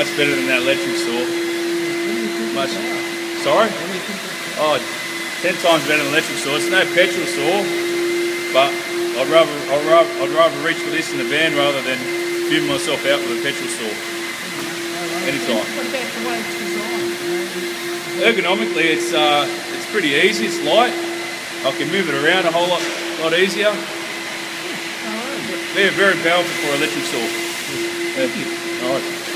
Much better than that electric saw. Much. Sorry? Oh, ten times better than electric saw. It's no petrol saw, but I'd rather, I'd rather, I'd rather reach for this in the van rather than fuming myself out with a petrol saw. Anytime. Ergonomically, it's uh, it's pretty easy. It's light. I can move it around a whole lot, lot easier. They're very powerful for electric saw. Thank you. All right.